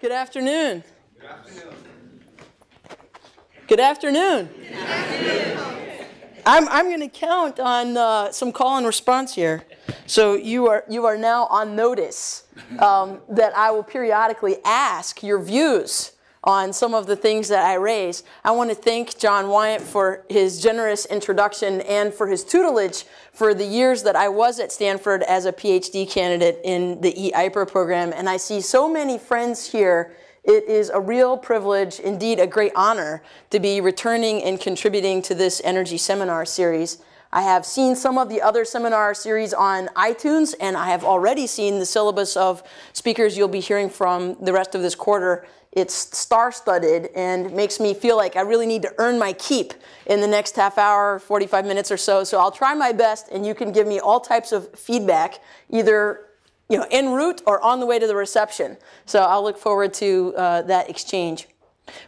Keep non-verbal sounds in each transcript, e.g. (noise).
Good afternoon. Good afternoon. Good afternoon. I'm, I'm going to count on uh, some call and response here. So you are, you are now on notice um, that I will periodically ask your views on some of the things that I raise. I want to thank John Weyant for his generous introduction and for his tutelage for the years that I was at Stanford as a PhD candidate in the EIPER program. And I see so many friends here it is a real privilege, indeed a great honor, to be returning and contributing to this energy seminar series. I have seen some of the other seminar series on iTunes, and I have already seen the syllabus of speakers you'll be hearing from the rest of this quarter. It's star-studded and makes me feel like I really need to earn my keep in the next half hour, 45 minutes or so. So I'll try my best, and you can give me all types of feedback, either you know, en route or on the way to the reception. So I'll look forward to uh, that exchange.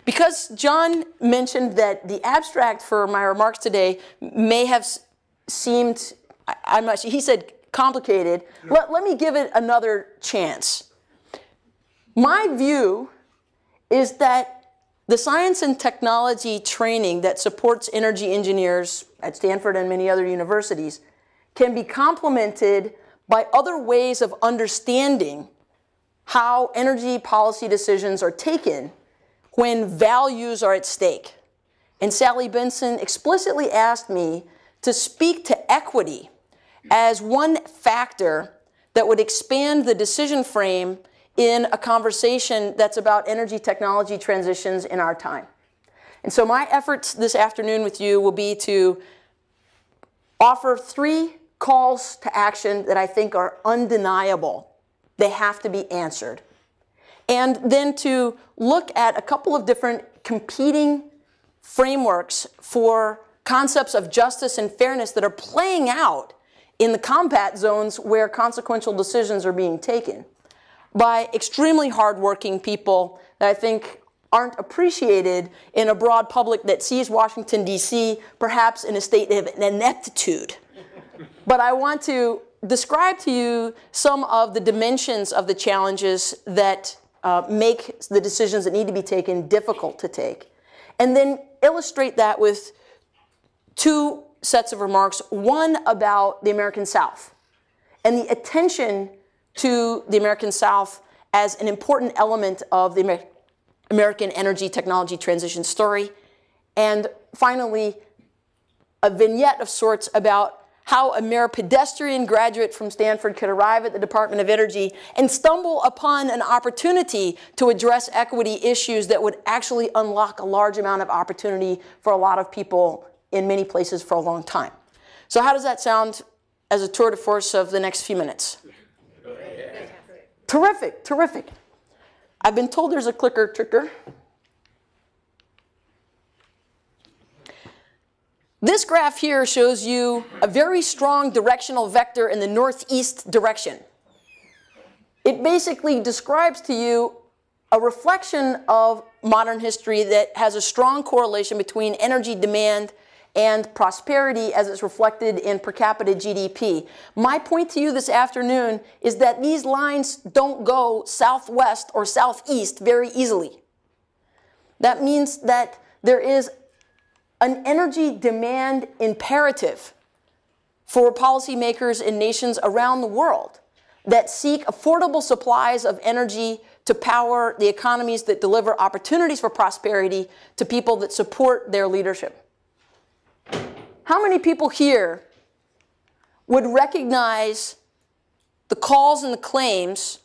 Because John mentioned that the abstract for my remarks today may have seemed, I'm not sure, he said complicated. Let, let me give it another chance. My view is that the science and technology training that supports energy engineers at Stanford and many other universities can be complemented by other ways of understanding how energy policy decisions are taken when values are at stake. And Sally Benson explicitly asked me to speak to equity as one factor that would expand the decision frame in a conversation that's about energy technology transitions in our time. And so my efforts this afternoon with you will be to offer three calls to action that I think are undeniable. They have to be answered. And then to look at a couple of different competing frameworks for concepts of justice and fairness that are playing out in the combat zones where consequential decisions are being taken by extremely hardworking people that I think aren't appreciated in a broad public that sees Washington, D.C. perhaps in a state of ineptitude (laughs) but I want to describe to you some of the dimensions of the challenges that uh, make the decisions that need to be taken difficult to take. And then illustrate that with two sets of remarks one about the American South and the attention to the American South as an important element of the Amer American energy technology transition story. And finally, a vignette of sorts about how a mere pedestrian graduate from Stanford could arrive at the Department of Energy and stumble upon an opportunity to address equity issues that would actually unlock a large amount of opportunity for a lot of people in many places for a long time. So how does that sound as a tour de force of the next few minutes? Terrific, terrific. I've been told there's a clicker tricker. This graph here shows you a very strong directional vector in the northeast direction. It basically describes to you a reflection of modern history that has a strong correlation between energy demand and prosperity as it's reflected in per capita GDP. My point to you this afternoon is that these lines don't go southwest or southeast very easily. That means that there is an energy demand imperative for policymakers in nations around the world that seek affordable supplies of energy to power the economies that deliver opportunities for prosperity to people that support their leadership. How many people here would recognize the calls and the claims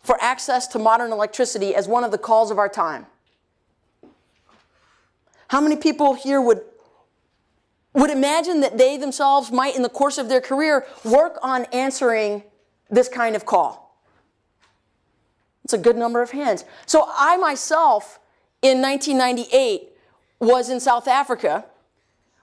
for access to modern electricity as one of the calls of our time? How many people here would, would imagine that they themselves might, in the course of their career, work on answering this kind of call? It's a good number of hands. So I myself, in 1998, was in South Africa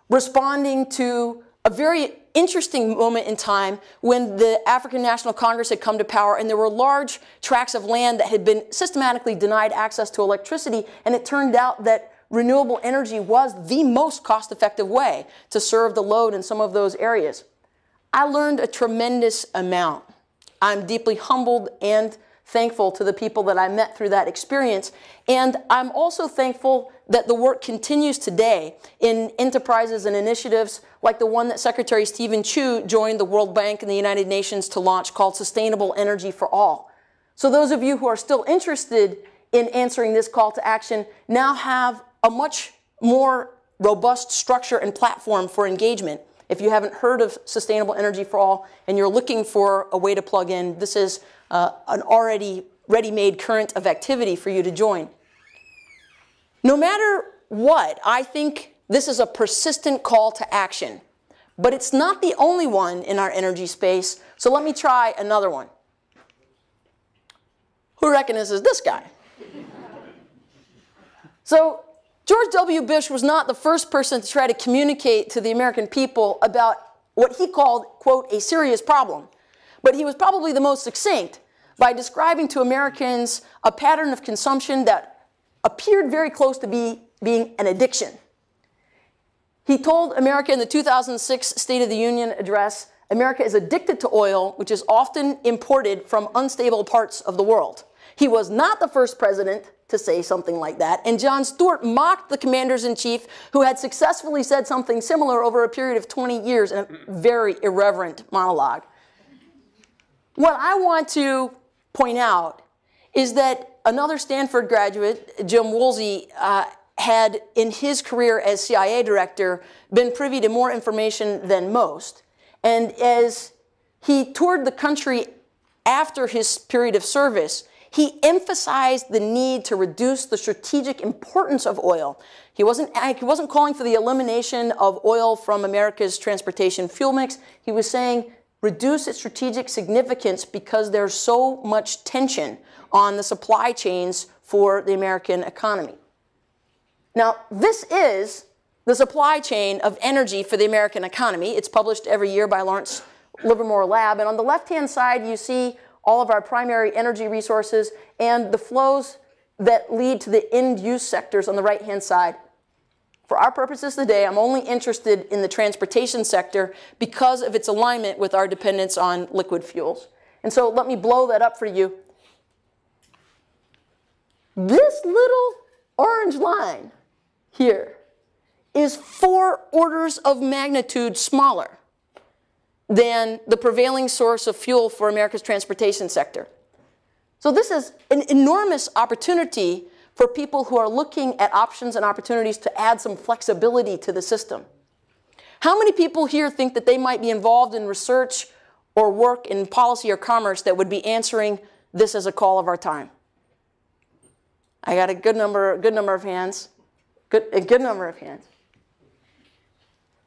responding to a very interesting moment in time when the African National Congress had come to power and there were large tracts of land that had been systematically denied access to electricity. And it turned out that renewable energy was the most cost effective way to serve the load in some of those areas. I learned a tremendous amount. I'm deeply humbled and thankful to the people that I met through that experience. And I'm also thankful that the work continues today in enterprises and initiatives like the one that Secretary Steven Chu joined the World Bank and the United Nations to launch called Sustainable Energy for All. So those of you who are still interested in answering this call to action now have a much more robust structure and platform for engagement. If you haven't heard of Sustainable Energy for All and you're looking for a way to plug in, this is uh, an already ready-made current of activity for you to join. No matter what, I think this is a persistent call to action. But it's not the only one in our energy space, so let me try another one. Who recognizes this guy? (laughs) so George W. Bush was not the first person to try to communicate to the American people about what he called, quote, a serious problem. But he was probably the most succinct by describing to Americans a pattern of consumption that appeared very close to be, being an addiction. He told America in the 2006 State of the Union address America is addicted to oil, which is often imported from unstable parts of the world. He was not the first president to say something like that, and Jon Stewart mocked the commanders in chief who had successfully said something similar over a period of 20 years in a very irreverent monologue. What I want to point out is that another Stanford graduate, Jim Woolsey, uh, had in his career as CIA director been privy to more information than most. And as he toured the country after his period of service, he emphasized the need to reduce the strategic importance of oil. He wasn't, he wasn't calling for the elimination of oil from America's transportation fuel mix. He was saying reduce its strategic significance because there's so much tension on the supply chains for the American economy. Now, this is the supply chain of energy for the American economy. It's published every year by Lawrence Livermore Lab. And on the left-hand side, you see all of our primary energy resources and the flows that lead to the end-use sectors on the right-hand side. For our purposes today, I'm only interested in the transportation sector because of its alignment with our dependence on liquid fuels. And so let me blow that up for you. This little orange line here is four orders of magnitude smaller than the prevailing source of fuel for America's transportation sector. So this is an enormous opportunity for people who are looking at options and opportunities to add some flexibility to the system. How many people here think that they might be involved in research or work in policy or commerce that would be answering this as a call of our time? I got a good number, good number of hands. Good, a good number of hands.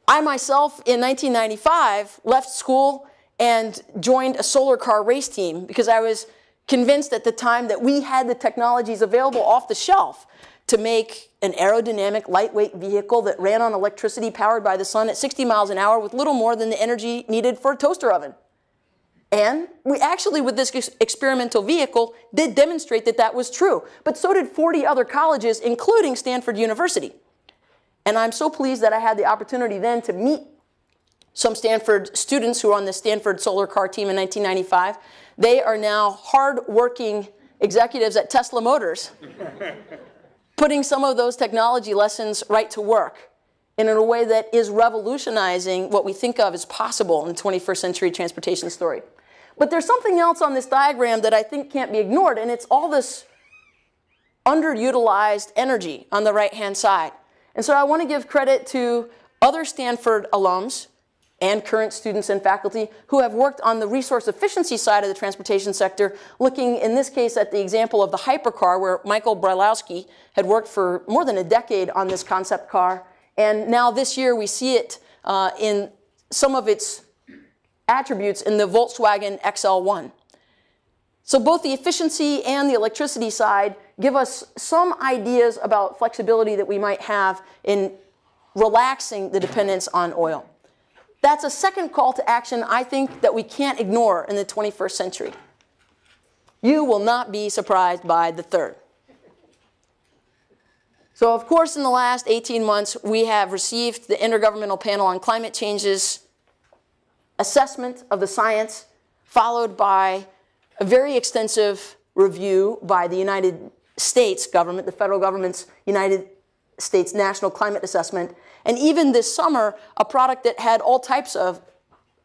I myself, in 1995, left school and joined a solar car race team because I was convinced at the time that we had the technologies available off the shelf to make an aerodynamic, lightweight vehicle that ran on electricity powered by the sun at 60 miles an hour with little more than the energy needed for a toaster oven. And we actually, with this experimental vehicle, did demonstrate that that was true. But so did 40 other colleges, including Stanford University. And I'm so pleased that I had the opportunity then to meet some Stanford students who were on the Stanford Solar Car team in 1995 they are now hard-working executives at Tesla Motors, (laughs) putting some of those technology lessons right to work in a way that is revolutionizing what we think of as possible in the 21st century transportation story. But there's something else on this diagram that I think can't be ignored, and it's all this underutilized energy on the right-hand side. And so I want to give credit to other Stanford alums and current students and faculty who have worked on the resource efficiency side of the transportation sector, looking in this case at the example of the hypercar where Michael Brylawski had worked for more than a decade on this concept car. And now this year we see it uh, in some of its attributes in the Volkswagen XL1. So both the efficiency and the electricity side give us some ideas about flexibility that we might have in relaxing the dependence on oil. That's a second call to action I think that we can't ignore in the 21st century. You will not be surprised by the third. So of course in the last 18 months we have received the Intergovernmental Panel on Climate Change's assessment of the science followed by a very extensive review by the United States government, the federal government's United States National Climate Assessment, and even this summer, a product that had all types of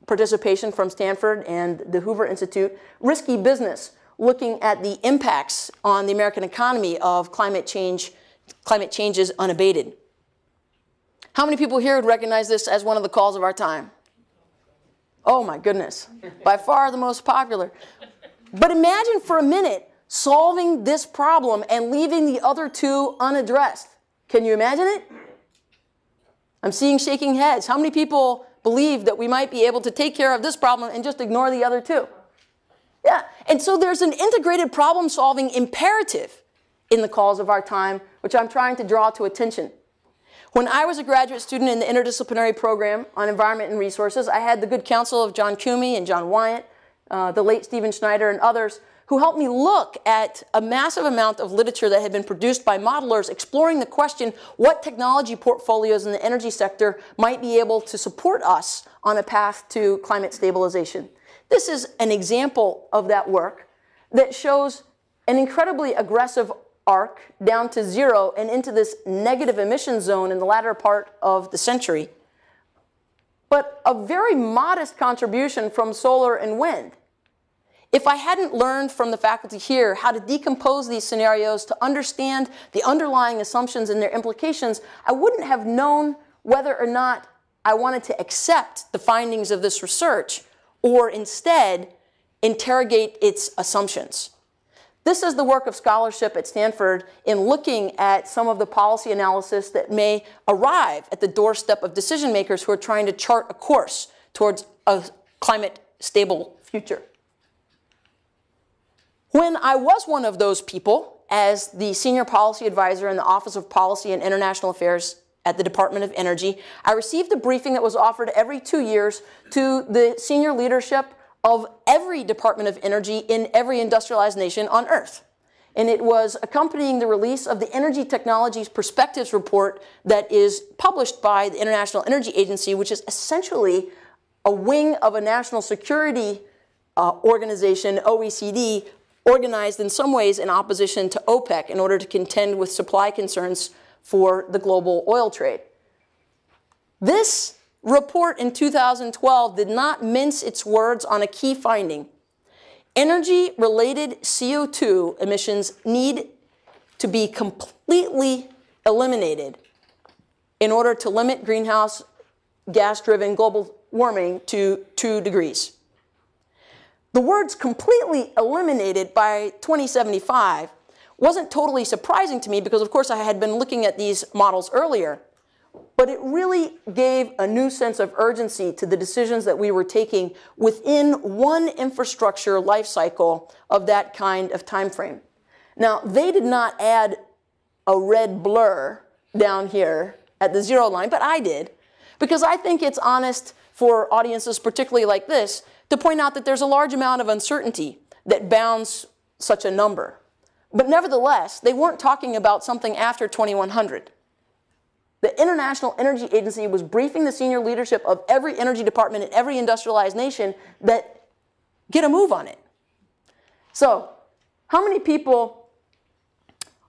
participation from Stanford and the Hoover Institute, Risky Business, looking at the impacts on the American economy of climate change, climate changes unabated. How many people here would recognize this as one of the calls of our time? Oh my goodness, by far the most popular. But imagine for a minute solving this problem and leaving the other two unaddressed. Can you imagine it? I'm seeing shaking heads. How many people believe that we might be able to take care of this problem and just ignore the other two? Yeah, and so there's an integrated problem solving imperative in the calls of our time, which I'm trying to draw to attention. When I was a graduate student in the interdisciplinary program on environment and resources, I had the good counsel of John Koomey and John Weyant, uh, the late Stephen Schneider, and others who helped me look at a massive amount of literature that had been produced by modelers exploring the question what technology portfolios in the energy sector might be able to support us on a path to climate stabilization. This is an example of that work that shows an incredibly aggressive arc down to zero and into this negative emission zone in the latter part of the century. But a very modest contribution from solar and wind. If I hadn't learned from the faculty here how to decompose these scenarios to understand the underlying assumptions and their implications, I wouldn't have known whether or not I wanted to accept the findings of this research or instead interrogate its assumptions. This is the work of scholarship at Stanford in looking at some of the policy analysis that may arrive at the doorstep of decision makers who are trying to chart a course towards a climate stable future. When I was one of those people, as the senior policy advisor in the Office of Policy and International Affairs at the Department of Energy, I received a briefing that was offered every two years to the senior leadership of every Department of Energy in every industrialized nation on Earth. And it was accompanying the release of the Energy Technologies Perspectives Report that is published by the International Energy Agency, which is essentially a wing of a national security uh, organization, OECD, organized in some ways in opposition to OPEC in order to contend with supply concerns for the global oil trade. This report in 2012 did not mince its words on a key finding. Energy related CO2 emissions need to be completely eliminated in order to limit greenhouse gas driven global warming to 2 degrees. The words completely eliminated by 2075 wasn't totally surprising to me because, of course, I had been looking at these models earlier. But it really gave a new sense of urgency to the decisions that we were taking within one infrastructure life cycle of that kind of time frame. Now, they did not add a red blur down here at the zero line, but I did because I think it's honest for audiences, particularly like this, to point out that there's a large amount of uncertainty that bounds such a number. But nevertheless, they weren't talking about something after 2100. The International Energy Agency was briefing the senior leadership of every energy department in every industrialized nation that get a move on it. So, how many people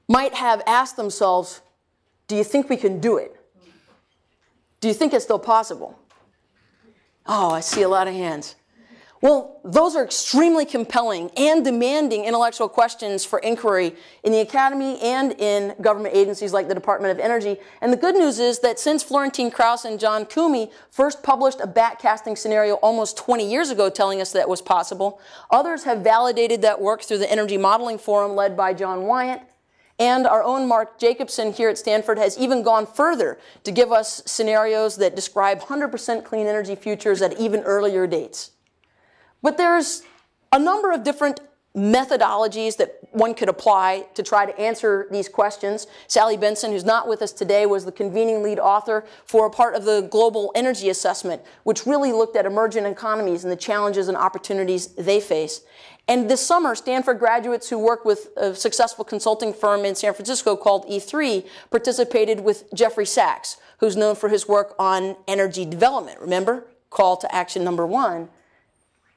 might have asked themselves, do you think we can do it? Do you think it's still possible? Oh, I see a lot of hands. Well, those are extremely compelling and demanding intellectual questions for inquiry in the academy and in government agencies like the Department of Energy. And the good news is that since Florentin Krause and John Koomey first published a backcasting scenario almost 20 years ago telling us that it was possible, others have validated that work through the Energy Modeling Forum led by John Weyant. And our own Mark Jacobson here at Stanford has even gone further to give us scenarios that describe 100% clean energy futures at even earlier dates. But there's a number of different methodologies that one could apply to try to answer these questions. Sally Benson, who's not with us today, was the convening lead author for a part of the Global Energy Assessment, which really looked at emerging economies and the challenges and opportunities they face. And this summer, Stanford graduates who work with a successful consulting firm in San Francisco called E3 participated with Jeffrey Sachs, who's known for his work on energy development. Remember? Call to action number one.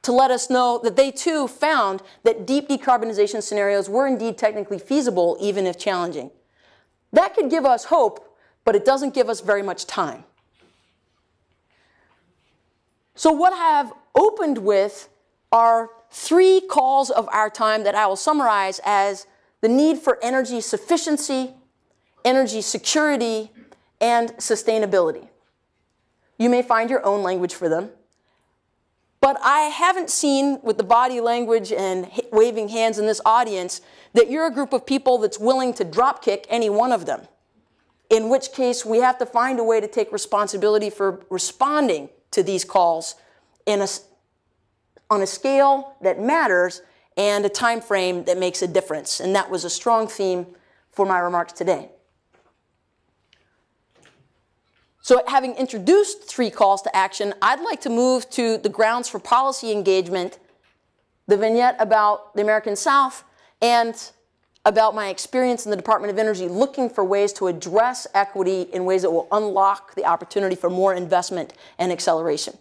To let us know that they too found that deep decarbonization scenarios were indeed technically feasible, even if challenging. That could give us hope, but it doesn't give us very much time. So, what I have opened with are three calls of our time that I will summarize as the need for energy sufficiency, energy security, and sustainability. You may find your own language for them. But I haven't seen with the body language and waving hands in this audience that you're a group of people that's willing to dropkick any one of them. In which case, we have to find a way to take responsibility for responding to these calls in a, on a scale that matters and a time frame that makes a difference. And that was a strong theme for my remarks today. So having introduced three calls to action, I'd like to move to the grounds for policy engagement, the vignette about the American South, and about my experience in the Department of Energy looking for ways to address equity in ways that will unlock the opportunity for more investment and acceleration.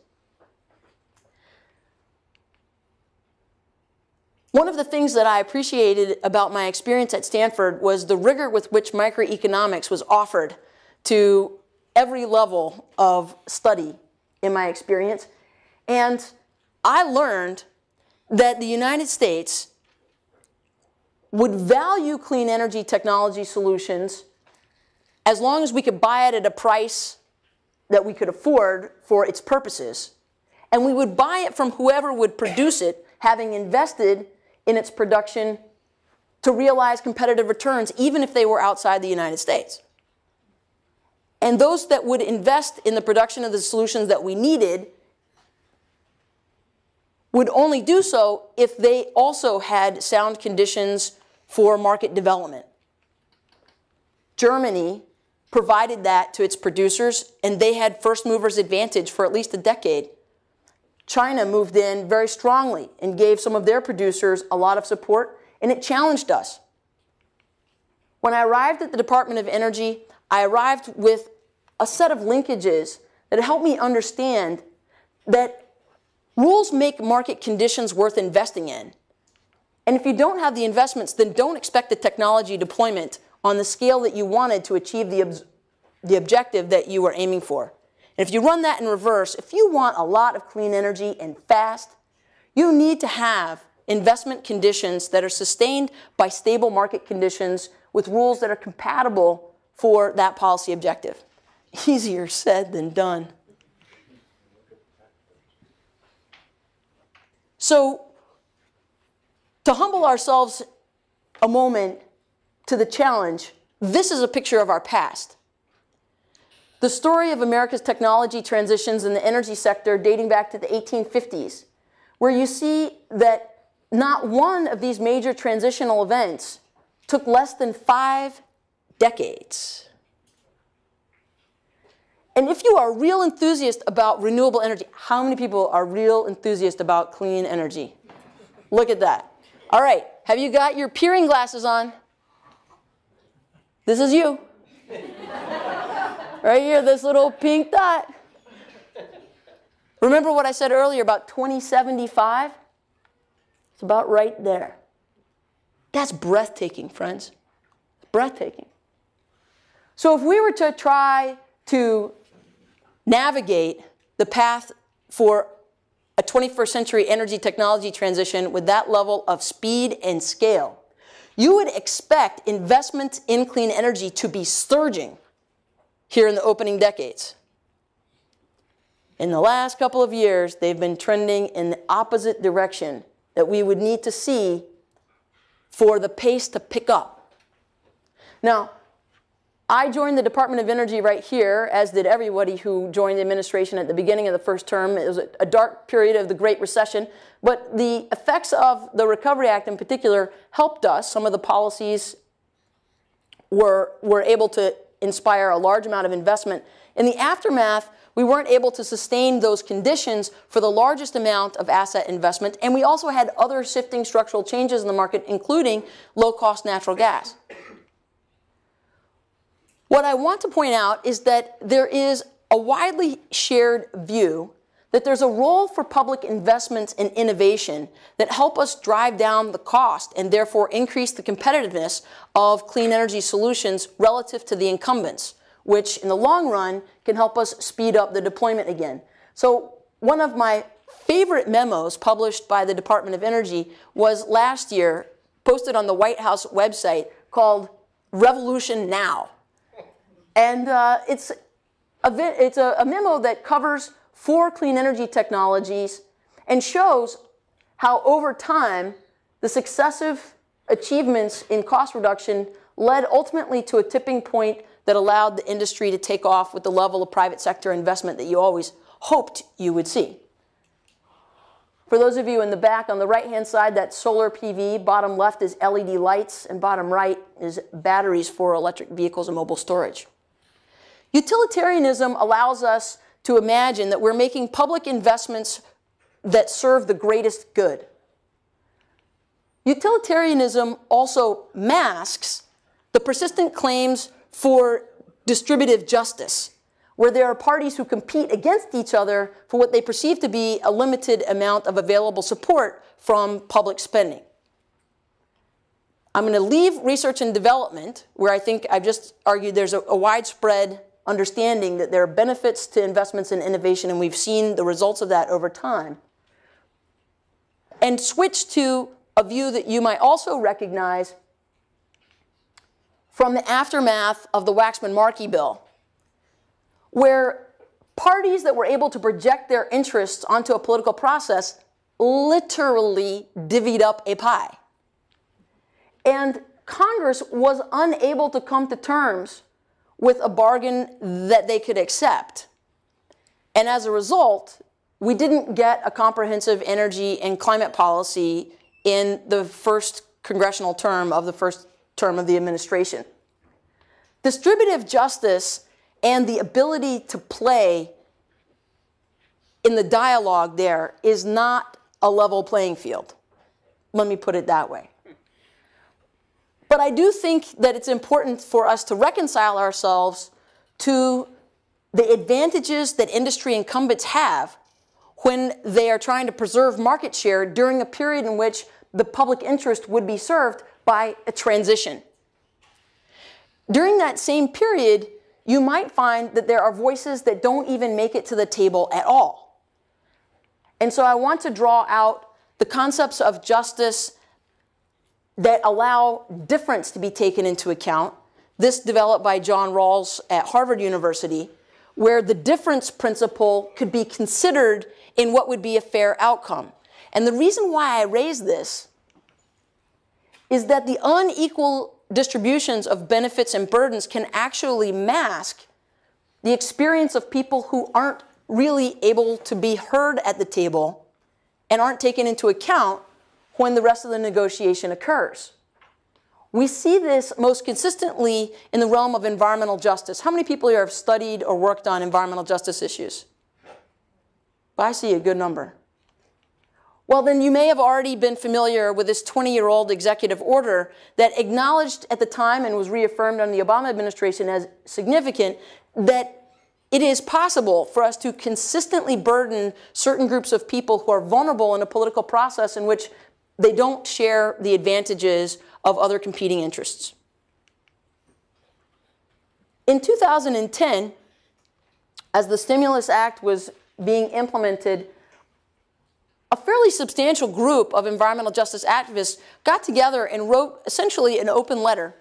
One of the things that I appreciated about my experience at Stanford was the rigor with which microeconomics was offered to every level of study in my experience. And I learned that the United States would value clean energy technology solutions as long as we could buy it at a price that we could afford for its purposes. And we would buy it from whoever would produce it, having invested in its production to realize competitive returns, even if they were outside the United States. And those that would invest in the production of the solutions that we needed would only do so if they also had sound conditions for market development. Germany provided that to its producers, and they had first movers advantage for at least a decade. China moved in very strongly and gave some of their producers a lot of support, and it challenged us. When I arrived at the Department of Energy, I arrived with a set of linkages that help me understand that rules make market conditions worth investing in. And if you don't have the investments, then don't expect the technology deployment on the scale that you wanted to achieve the, the objective that you were aiming for. And if you run that in reverse, if you want a lot of clean energy and fast, you need to have investment conditions that are sustained by stable market conditions with rules that are compatible for that policy objective. Easier said than done. So, to humble ourselves a moment to the challenge, this is a picture of our past. The story of America's technology transitions in the energy sector dating back to the 1850s, where you see that not one of these major transitional events took less than five decades. And if you are a real enthusiast about renewable energy, how many people are real enthusiasts about clean energy? Look at that. All right, have you got your peering glasses on? This is you. right here, this little pink dot. Remember what I said earlier about 2075? It's about right there. That's breathtaking, friends. Breathtaking. So if we were to try to navigate the path for a 21st century energy technology transition with that level of speed and scale, you would expect investment in clean energy to be surging here in the opening decades. In the last couple of years, they've been trending in the opposite direction that we would need to see for the pace to pick up. Now, I joined the Department of Energy right here, as did everybody who joined the administration at the beginning of the first term. It was a dark period of the Great Recession, but the effects of the Recovery Act in particular helped us. Some of the policies were, were able to inspire a large amount of investment. In the aftermath, we weren't able to sustain those conditions for the largest amount of asset investment, and we also had other shifting structural changes in the market, including low-cost natural gas. What I want to point out is that there is a widely shared view that there's a role for public investments in innovation that help us drive down the cost and therefore increase the competitiveness of clean energy solutions relative to the incumbents, which in the long run can help us speed up the deployment again. So one of my favorite memos published by the Department of Energy was last year, posted on the White House website, called Revolution Now. And uh, it's, a, it's a, a memo that covers four clean energy technologies and shows how over time the successive achievements in cost reduction led ultimately to a tipping point that allowed the industry to take off with the level of private sector investment that you always hoped you would see. For those of you in the back, on the right-hand side, that's solar PV. Bottom left is LED lights, and bottom right is batteries for electric vehicles and mobile storage. Utilitarianism allows us to imagine that we're making public investments that serve the greatest good. Utilitarianism also masks the persistent claims for distributive justice, where there are parties who compete against each other for what they perceive to be a limited amount of available support from public spending. I'm going to leave research and development, where I think I've just argued there's a, a widespread understanding that there are benefits to investments in innovation, and we've seen the results of that over time. And switch to a view that you might also recognize from the aftermath of the Waxman-Markey bill, where parties that were able to project their interests onto a political process literally divvied up a pie. And Congress was unable to come to terms with a bargain that they could accept. And as a result, we didn't get a comprehensive energy and climate policy in the first congressional term of the first term of the administration. Distributive justice and the ability to play in the dialogue there is not a level playing field. Let me put it that way. But I do think that it's important for us to reconcile ourselves to the advantages that industry incumbents have when they are trying to preserve market share during a period in which the public interest would be served by a transition. During that same period, you might find that there are voices that don't even make it to the table at all. And so I want to draw out the concepts of justice that allow difference to be taken into account. This developed by John Rawls at Harvard University, where the difference principle could be considered in what would be a fair outcome. And the reason why I raise this is that the unequal distributions of benefits and burdens can actually mask the experience of people who aren't really able to be heard at the table and aren't taken into account when the rest of the negotiation occurs. We see this most consistently in the realm of environmental justice. How many people here have studied or worked on environmental justice issues? I see a good number. Well, then you may have already been familiar with this 20-year-old executive order that acknowledged at the time and was reaffirmed under the Obama administration as significant that it is possible for us to consistently burden certain groups of people who are vulnerable in a political process in which they don't share the advantages of other competing interests. In 2010, as the Stimulus Act was being implemented, a fairly substantial group of environmental justice activists got together and wrote essentially an open letter,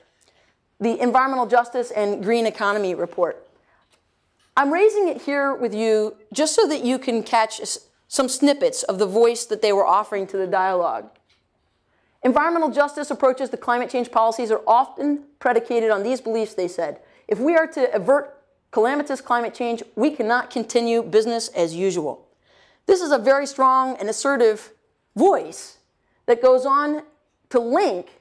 the Environmental Justice and Green Economy Report. I'm raising it here with you just so that you can catch some snippets of the voice that they were offering to the dialogue. Environmental justice approaches to climate change policies are often predicated on these beliefs, they said. If we are to avert calamitous climate change, we cannot continue business as usual. This is a very strong and assertive voice that goes on to link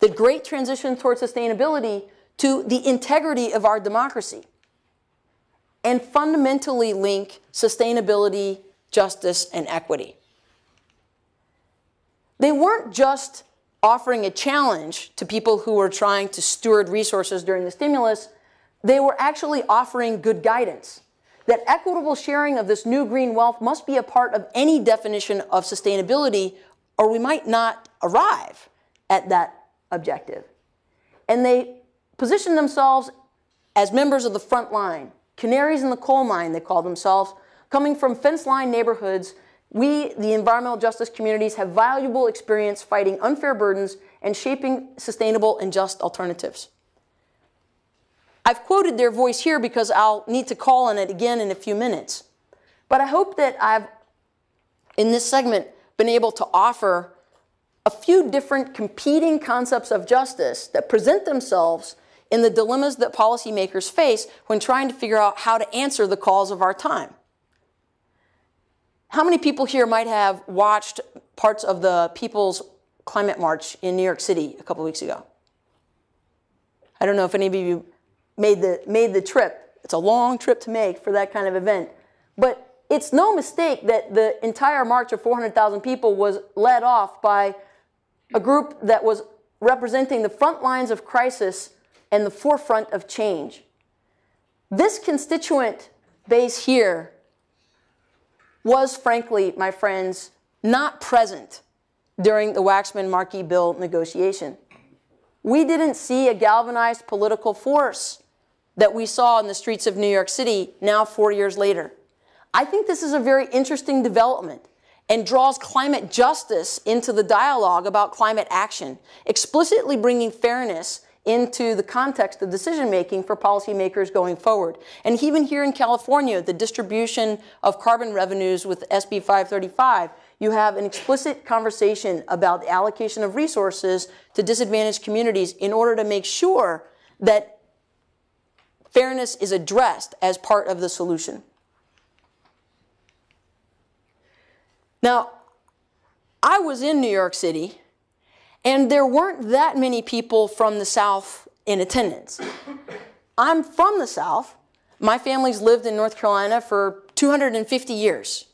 the great transition towards sustainability to the integrity of our democracy and fundamentally link sustainability, justice, and equity. They weren't just offering a challenge to people who were trying to steward resources during the stimulus, they were actually offering good guidance. that equitable sharing of this new green wealth must be a part of any definition of sustainability, or we might not arrive at that objective. And they position themselves as members of the front line, canaries in the coal mine, they call themselves, coming from fence line neighborhoods. We, the environmental justice communities, have valuable experience fighting unfair burdens and shaping sustainable and just alternatives. I've quoted their voice here because I'll need to call on it again in a few minutes. But I hope that I've, in this segment, been able to offer a few different competing concepts of justice that present themselves in the dilemmas that policymakers face when trying to figure out how to answer the calls of our time. How many people here might have watched parts of the People's Climate March in New York City a couple weeks ago? I don't know if any of you made the, made the trip. It's a long trip to make for that kind of event. But it's no mistake that the entire march of 400,000 people was led off by a group that was representing the front lines of crisis and the forefront of change. This constituent base here was, frankly, my friends, not present during the Waxman Markey bill negotiation. We didn't see a galvanized political force that we saw in the streets of New York City now four years later. I think this is a very interesting development and draws climate justice into the dialogue about climate action, explicitly bringing fairness into the context of decision making for policymakers going forward. And even here in California, the distribution of carbon revenues with SB 535, you have an explicit conversation about the allocation of resources to disadvantaged communities in order to make sure that fairness is addressed as part of the solution. Now, I was in New York City, and there weren't that many people from the South in attendance. I'm from the South. My family's lived in North Carolina for 250 years.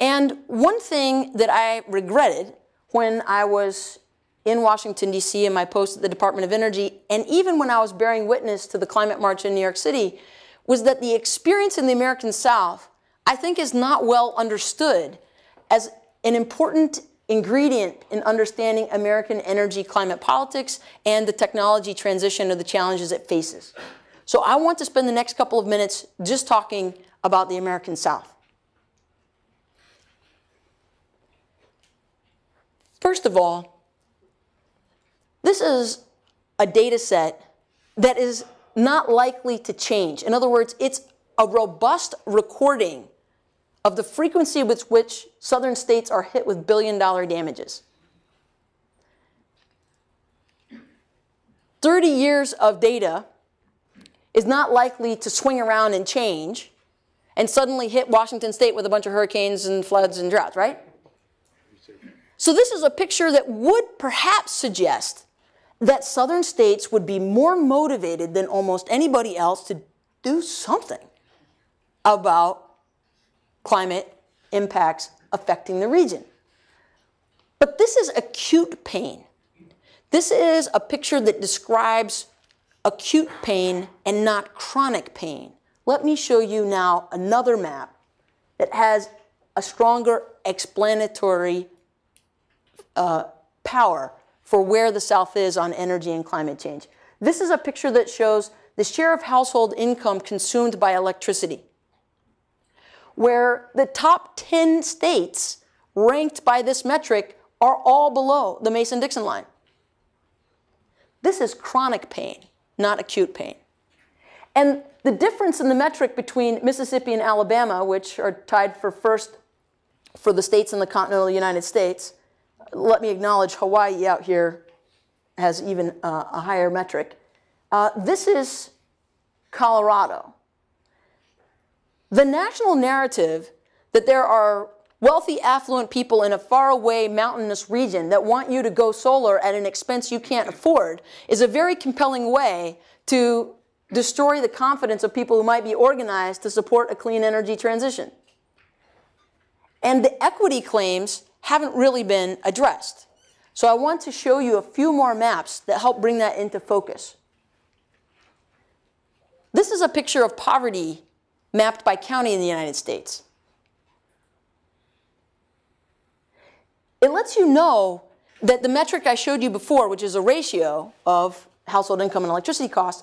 And one thing that I regretted when I was in Washington, D.C., in my post at the Department of Energy, and even when I was bearing witness to the climate march in New York City, was that the experience in the American South, I think, is not well understood as an important ingredient in understanding American energy climate politics and the technology transition or the challenges it faces. So I want to spend the next couple of minutes just talking about the American South. First of all, this is a data set that is not likely to change. In other words, it's a robust recording of the frequency with which southern states are hit with billion dollar damages. 30 years of data is not likely to swing around and change and suddenly hit Washington state with a bunch of hurricanes and floods and droughts, right? So this is a picture that would perhaps suggest that southern states would be more motivated than almost anybody else to do something about climate impacts affecting the region. But this is acute pain. This is a picture that describes acute pain and not chronic pain. Let me show you now another map that has a stronger explanatory uh, power for where the South is on energy and climate change. This is a picture that shows the share of household income consumed by electricity where the top 10 states ranked by this metric are all below the Mason Dixon line. This is chronic pain, not acute pain. And the difference in the metric between Mississippi and Alabama, which are tied for first for the states in the continental United States, let me acknowledge Hawaii out here has even uh, a higher metric. Uh, this is Colorado. The national narrative that there are wealthy, affluent people in a faraway mountainous region that want you to go solar at an expense you can't afford is a very compelling way to destroy the confidence of people who might be organized to support a clean energy transition. And the equity claims haven't really been addressed. So I want to show you a few more maps that help bring that into focus. This is a picture of poverty mapped by county in the United States. It lets you know that the metric I showed you before, which is a ratio of household income and electricity costs,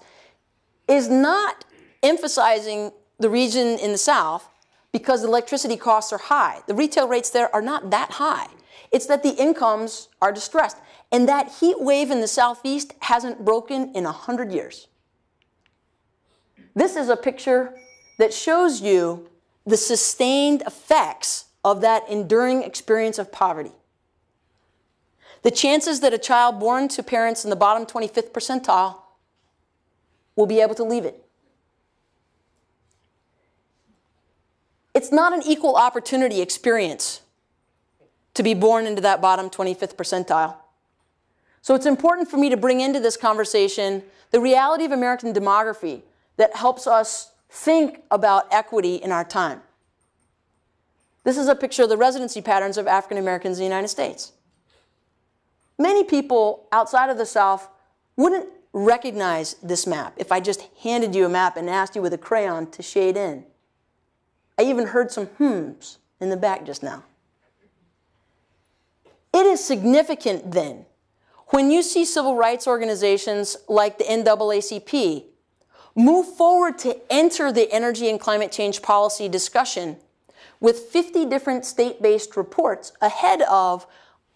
is not emphasizing the region in the South because electricity costs are high. The retail rates there are not that high. It's that the incomes are distressed. And that heat wave in the Southeast hasn't broken in 100 years. This is a picture that shows you the sustained effects of that enduring experience of poverty. The chances that a child born to parents in the bottom 25th percentile will be able to leave it. It's not an equal opportunity experience to be born into that bottom 25th percentile. So it's important for me to bring into this conversation the reality of American demography that helps us think about equity in our time. This is a picture of the residency patterns of African Americans in the United States. Many people outside of the South wouldn't recognize this map if I just handed you a map and asked you with a crayon to shade in. I even heard some hmms in the back just now. It is significant then when you see civil rights organizations like the NAACP move forward to enter the energy and climate change policy discussion with 50 different state-based reports ahead of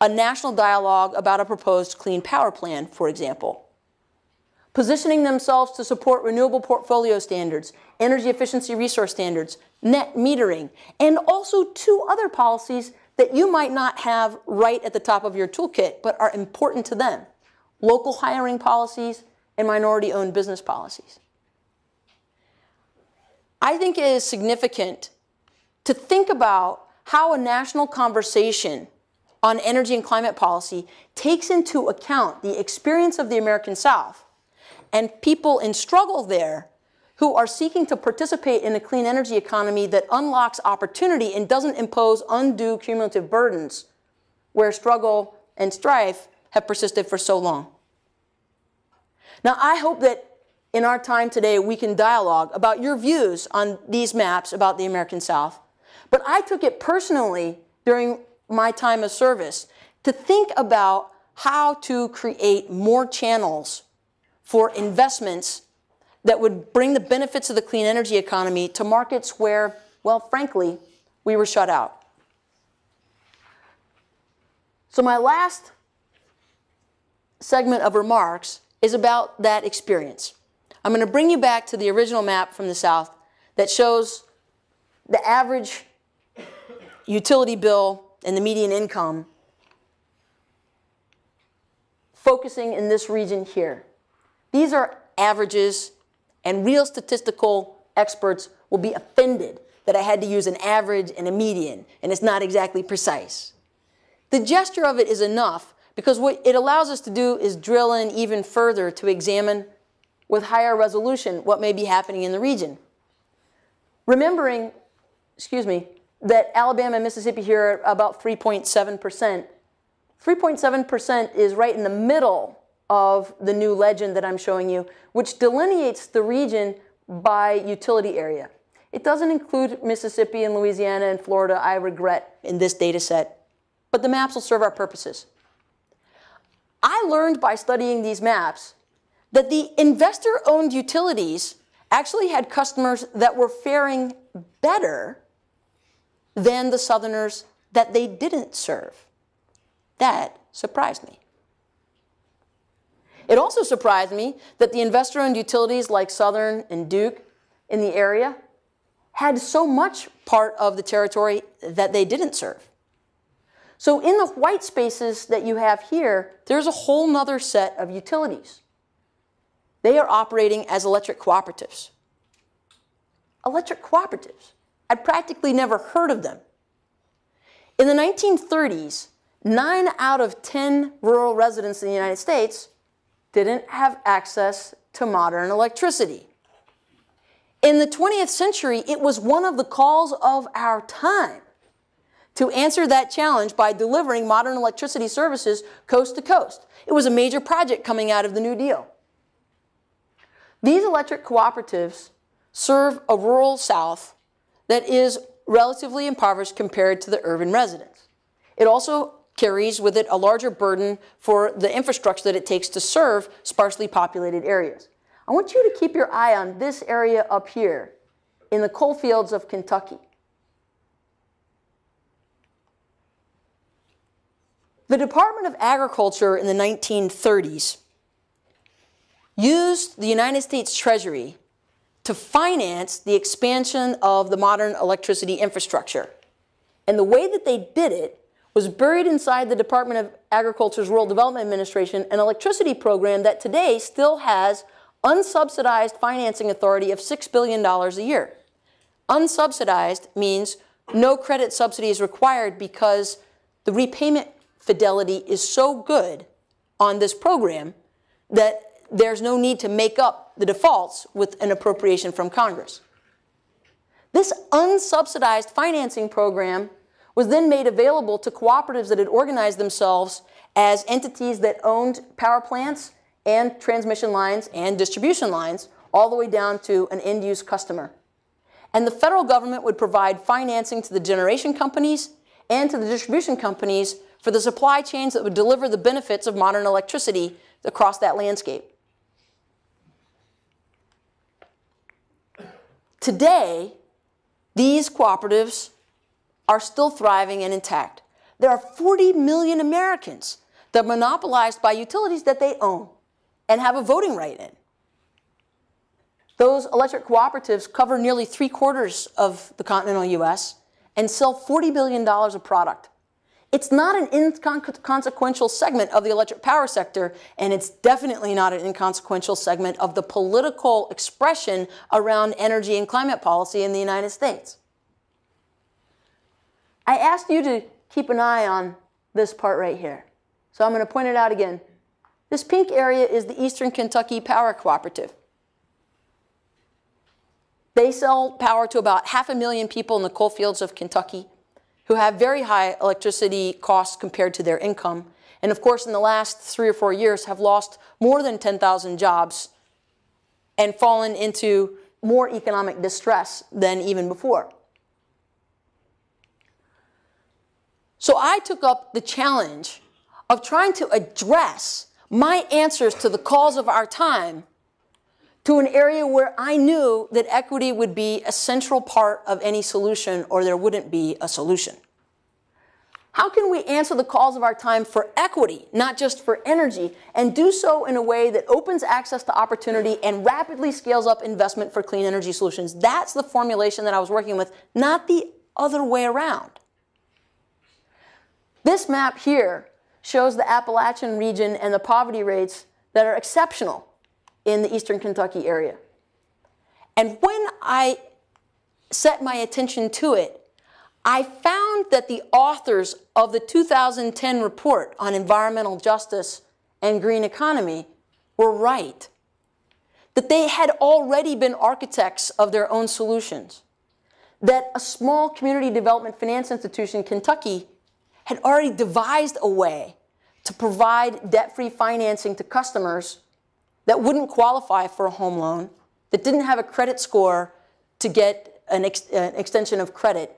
a national dialogue about a proposed clean power plan, for example. Positioning themselves to support renewable portfolio standards, energy efficiency resource standards, net metering, and also two other policies that you might not have right at the top of your toolkit, but are important to them. Local hiring policies and minority-owned business policies. I think it is significant to think about how a national conversation on energy and climate policy takes into account the experience of the American South and people in struggle there who are seeking to participate in a clean energy economy that unlocks opportunity and doesn't impose undue cumulative burdens where struggle and strife have persisted for so long. Now, I hope that in our time today, we can dialogue about your views on these maps about the American South. But I took it personally during my time of service to think about how to create more channels for investments that would bring the benefits of the clean energy economy to markets where, well, frankly, we were shut out. So my last segment of remarks is about that experience. I'm going to bring you back to the original map from the South that shows the average utility bill and the median income focusing in this region here. These are averages, and real statistical experts will be offended that I had to use an average and a median, and it's not exactly precise. The gesture of it is enough because what it allows us to do is drill in even further to examine with higher resolution what may be happening in the region. Remembering, excuse me, that Alabama and Mississippi here are about 3.7%. 3.7% is right in the middle of the new legend that I'm showing you, which delineates the region by utility area. It doesn't include Mississippi and Louisiana and Florida, I regret, in this data set, but the maps will serve our purposes. I learned by studying these maps that the investor-owned utilities actually had customers that were faring better than the Southerners that they didn't serve. That surprised me. It also surprised me that the investor-owned utilities like Southern and Duke in the area had so much part of the territory that they didn't serve. So in the white spaces that you have here, there's a whole nother set of utilities. They are operating as electric cooperatives. Electric cooperatives. I'd practically never heard of them. In the 1930s, nine out of 10 rural residents in the United States didn't have access to modern electricity. In the 20th century, it was one of the calls of our time to answer that challenge by delivering modern electricity services coast to coast. It was a major project coming out of the New Deal. These electric cooperatives serve a rural South that is relatively impoverished compared to the urban residents. It also carries with it a larger burden for the infrastructure that it takes to serve sparsely populated areas. I want you to keep your eye on this area up here in the coal fields of Kentucky. The Department of Agriculture in the 1930s used the United States Treasury to finance the expansion of the modern electricity infrastructure. And the way that they did it was buried inside the Department of Agriculture's Rural Development Administration an electricity program that today still has unsubsidized financing authority of $6 billion a year. Unsubsidized means no credit subsidy is required because the repayment fidelity is so good on this program that there's no need to make up the defaults with an appropriation from Congress. This unsubsidized financing program was then made available to cooperatives that had organized themselves as entities that owned power plants and transmission lines and distribution lines, all the way down to an end use customer. And the federal government would provide financing to the generation companies and to the distribution companies for the supply chains that would deliver the benefits of modern electricity across that landscape. Today, these cooperatives are still thriving and intact. There are 40 million Americans that are monopolized by utilities that they own and have a voting right in. Those electric cooperatives cover nearly three quarters of the continental US and sell $40 billion of product. It's not an inconsequential segment of the electric power sector, and it's definitely not an inconsequential segment of the political expression around energy and climate policy in the United States. I asked you to keep an eye on this part right here. So I'm going to point it out again. This pink area is the Eastern Kentucky Power Cooperative. They sell power to about half a million people in the coal fields of Kentucky who have very high electricity costs compared to their income. And of course, in the last three or four years, have lost more than 10,000 jobs and fallen into more economic distress than even before. So I took up the challenge of trying to address my answers to the calls of our time to an area where I knew that equity would be a central part of any solution or there wouldn't be a solution. How can we answer the calls of our time for equity, not just for energy, and do so in a way that opens access to opportunity and rapidly scales up investment for clean energy solutions? That's the formulation that I was working with, not the other way around. This map here shows the Appalachian region and the poverty rates that are exceptional in the eastern Kentucky area. And when I set my attention to it, I found that the authors of the 2010 report on environmental justice and green economy were right. That they had already been architects of their own solutions. That a small community development finance institution, in Kentucky, had already devised a way to provide debt free financing to customers that wouldn't qualify for a home loan, that didn't have a credit score to get an, ex an extension of credit,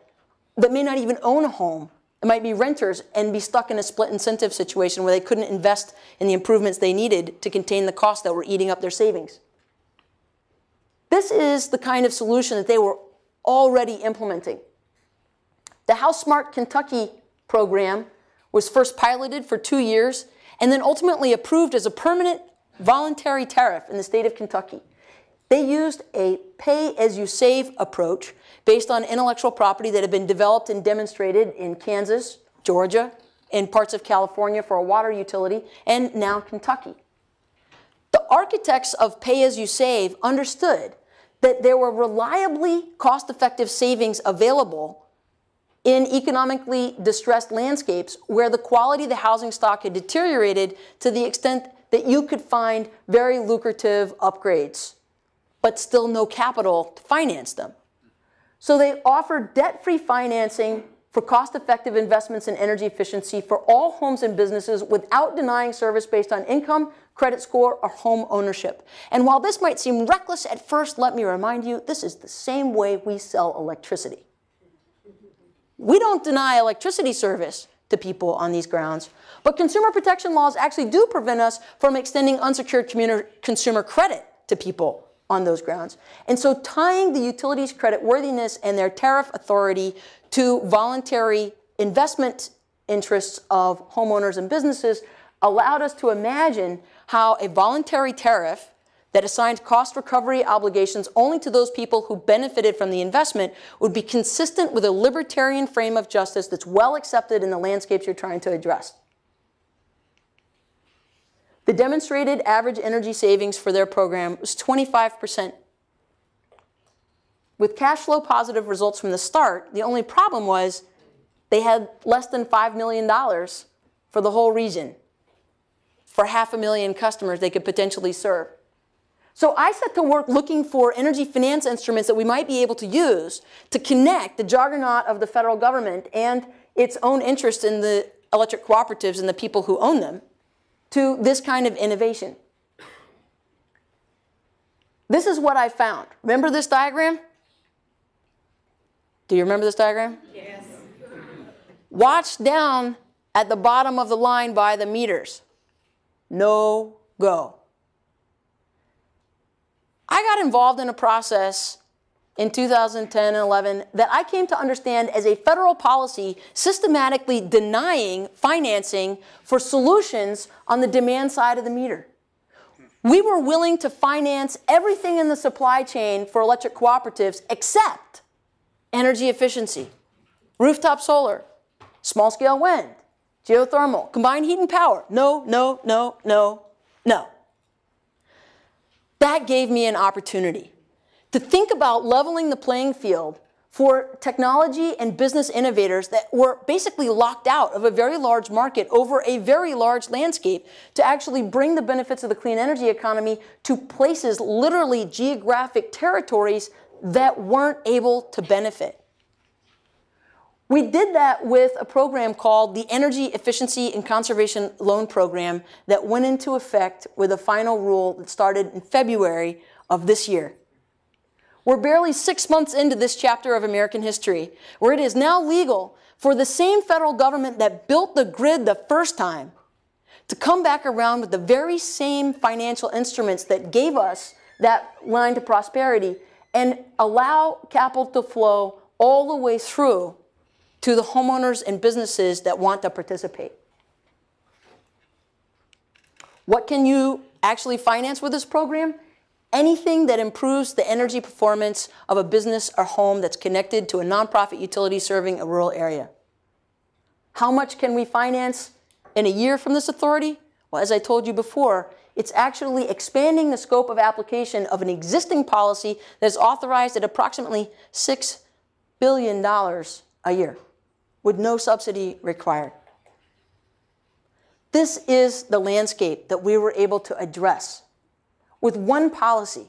that may not even own a home. It might be renters and be stuck in a split incentive situation where they couldn't invest in the improvements they needed to contain the costs that were eating up their savings. This is the kind of solution that they were already implementing. The How$mart Kentucky program was first piloted for two years and then ultimately approved as a permanent voluntary tariff in the state of Kentucky. They used a pay as you save approach based on intellectual property that had been developed and demonstrated in Kansas, Georgia, in parts of California for a water utility, and now Kentucky. The architects of pay as you save understood that there were reliably cost effective savings available in economically distressed landscapes where the quality of the housing stock had deteriorated to the extent that you could find very lucrative upgrades, but still no capital to finance them. So they offer debt free financing for cost-effective investments in energy efficiency for all homes and businesses without denying service based on income, credit score, or home ownership. And while this might seem reckless at first, let me remind you, this is the same way we sell electricity. We don't deny electricity service to people on these grounds, but consumer protection laws actually do prevent us from extending unsecured consumer credit to people on those grounds. And so tying the utilities credit worthiness and their tariff authority to voluntary investment interests of homeowners and businesses allowed us to imagine how a voluntary tariff that assigned cost recovery obligations only to those people who benefited from the investment would be consistent with a libertarian frame of justice that's well accepted in the landscapes you're trying to address. The demonstrated average energy savings for their program was 25%. With cash flow positive results from the start, the only problem was they had less than $5 million for the whole region, for half a million customers they could potentially serve. So I set to work looking for energy finance instruments that we might be able to use to connect the juggernaut of the federal government and its own interest in the electric cooperatives and the people who own them to this kind of innovation. This is what I found. Remember this diagram? Do you remember this diagram? Yes. Watch down at the bottom of the line by the meters. No go. I got involved in a process in 2010 and 11 that I came to understand as a federal policy systematically denying financing for solutions on the demand side of the meter. We were willing to finance everything in the supply chain for electric cooperatives except energy efficiency, rooftop solar, small scale wind, geothermal, combined heat and power. No, no, no, no, no. That gave me an opportunity to think about leveling the playing field for technology and business innovators that were basically locked out of a very large market over a very large landscape to actually bring the benefits of the clean energy economy to places, literally geographic territories that weren't able to benefit. We did that with a program called the Energy Efficiency and Conservation Loan Program that went into effect with a final rule that started in February of this year. We're barely six months into this chapter of American history, where it is now legal for the same federal government that built the grid the first time to come back around with the very same financial instruments that gave us that line to prosperity and allow capital to flow all the way through to the homeowners and businesses that want to participate. What can you actually finance with this program? Anything that improves the energy performance of a business or home that's connected to a nonprofit utility serving a rural area. How much can we finance in a year from this authority? Well, as I told you before, it's actually expanding the scope of application of an existing policy that is authorized at approximately $6 billion a year with no subsidy required. This is the landscape that we were able to address with one policy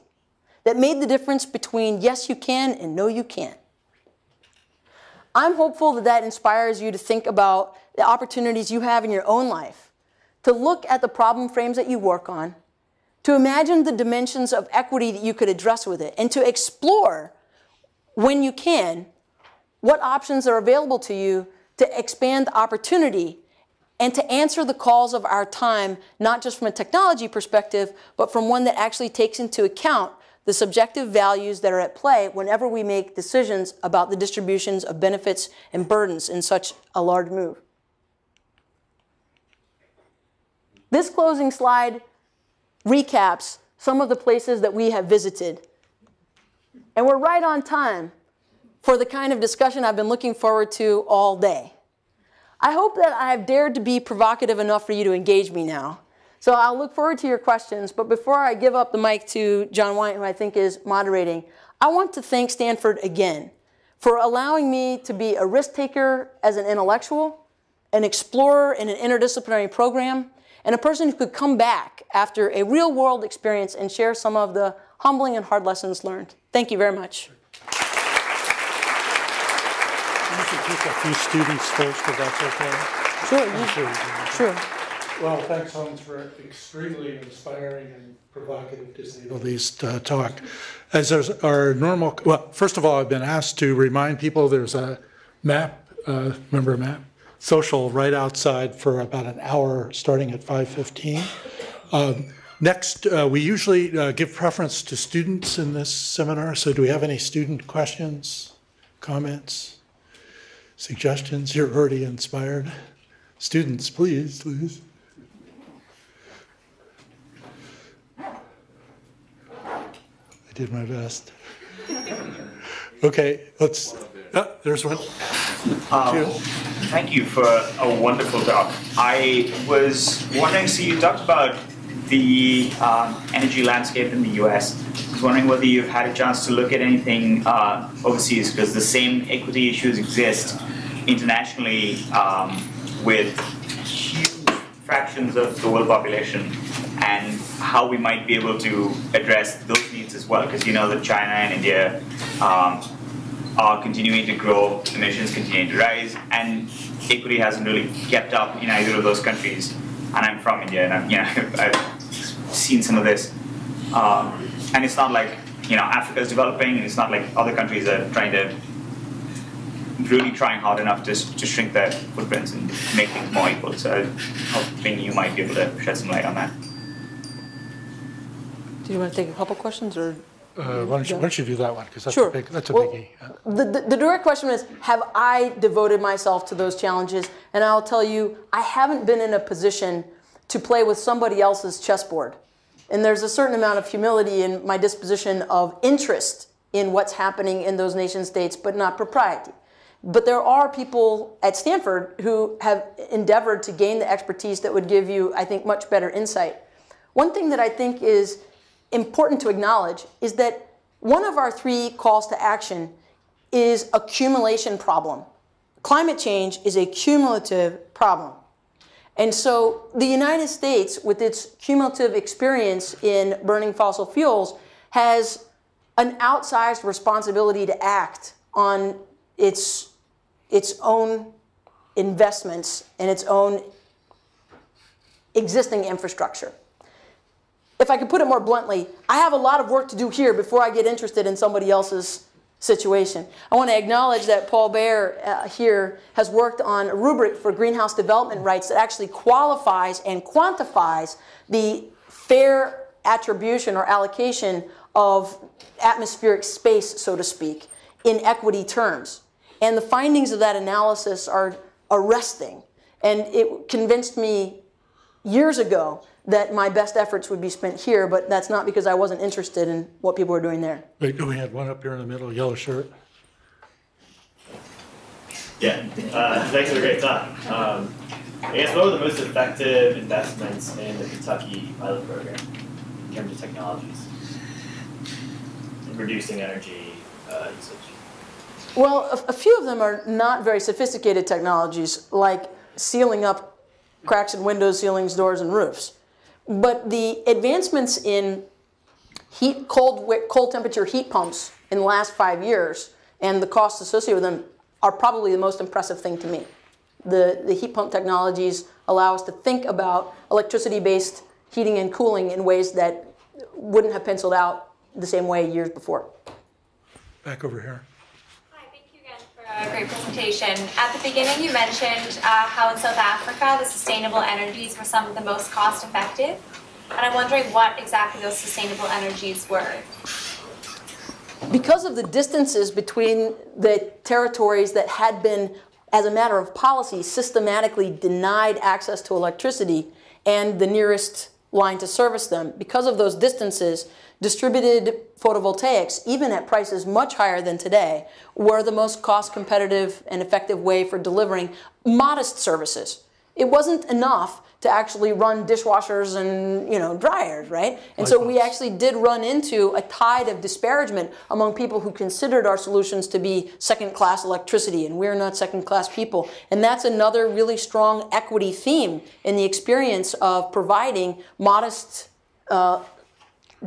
that made the difference between yes, you can and no, you can't. I'm hopeful that that inspires you to think about the opportunities you have in your own life, to look at the problem frames that you work on, to imagine the dimensions of equity that you could address with it, and to explore, when you can, what options are available to you to expand opportunity and to answer the calls of our time, not just from a technology perspective, but from one that actually takes into account the subjective values that are at play whenever we make decisions about the distributions of benefits and burdens in such a large move. This closing slide recaps some of the places that we have visited. And we're right on time for the kind of discussion I've been looking forward to all day. I hope that I have dared to be provocative enough for you to engage me now. So I'll look forward to your questions, but before I give up the mic to John Weyant, who I think is moderating, I want to thank Stanford again for allowing me to be a risk taker as an intellectual, an explorer in an interdisciplinary program, and a person who could come back after a real world experience and share some of the humbling and hard lessons learned. Thank you very much. Thank you. take a few students first, if that's okay? Sure, I'm sure sure. Well, thanks, Holmes, for an extremely inspiring and provocative disabilities uh, talk. As there's our normal, well, first of all, I've been asked to remind people there's a map, uh, remember a map? Social right outside for about an hour, starting at 5:15. Um, Next, uh, we usually uh, give preference to students in this seminar, so do we have any student questions, comments, suggestions? You're already inspired. Students, please, please. I did my best. Okay, let's, uh, there's one. Um, Thank you for a wonderful talk. I was wondering, so you talked about the um, energy landscape in the US. I was wondering whether you've had a chance to look at anything uh, overseas, because the same equity issues exist internationally um, with huge fractions of the world population, and how we might be able to address those needs as well, because you know that China and India um, are continuing to grow, emissions continue to rise, and equity hasn't really kept up in either of those countries. And I'm from India, and I'm, you know, (laughs) I've seen some of this. Um, and it's not like you know Africa is developing, and it's not like other countries are trying to really trying hard enough to, to shrink their footprints and make things more equal. So I'm hoping you might be able to shed some light on that. Do you want to take a couple questions or? Uh, Why don't you, why don't you do that one, because that's a Sure. big, that's a Well, biggie. The, the, the direct question is Have I devoted myself to those challenges? And I'll tell you, I haven't been in a position to play with somebody else's chessboard. And there's a certain amount of humility in my disposition of interest in what's happening in those nation states, but not propriety. But there are people at Stanford who have endeavored to gain the expertise that would give you, I think, much better insight. One thing that I think is important to acknowledge is that one of our three calls to action is accumulation problem. Climate change is a cumulative problem. And so the United States, with its cumulative experience in burning fossil fuels, has an outsized responsibility to act on its, its own investments and its own existing infrastructure. If I could put it more bluntly, I have a lot of work to do here before I get interested in somebody else's situation. I want to acknowledge that Paul Baer uh, here has worked on a rubric for greenhouse development rights that actually qualifies and quantifies the fair attribution or allocation of atmospheric space, so to speak, in equity terms. And the findings of that analysis are arresting. And it convinced me years ago that my best efforts would be spent here, but that's not because I wasn't interested in what people were doing there. Wait, we had one up here in the middle, yellow shirt. Yeah, uh, thanks for the great talk. Um, I guess what were the most effective investments in the Kentucky pilot program in terms of technologies? In reducing energy uh, usage. Well, a, a few of them are not very sophisticated technologies, like sealing up cracks in windows, ceilings, doors, and roofs. But the advancements in heat, cold, cold temperature heat pumps in the last five years and the costs associated with them are probably the most impressive thing to me. The, the heat pump technologies allow us to think about electricity based heating and cooling in ways that wouldn't have penciled out the same way years before. Back over here. Hi, thank you again for a great presentation. At the beginning, you mentioned uh, how in South Africa the sustainable energies were some of the most cost effective. And I'm wondering what exactly those sustainable energies were. because of the distances between the territories that had been, as a matter of policy, systematically denied access to electricity and the nearest line to service them, because of those distances, distributed photovoltaics, even at prices much higher than today, were the most cost competitive and effective way for delivering modest services. It wasn't enough to actually run dishwashers and you know dryers, right? And so we actually did run into a tide of disparagement among people who considered our solutions to be second-class electricity, and we're not second-class people. And that's another really strong equity theme in the experience of providing modest uh,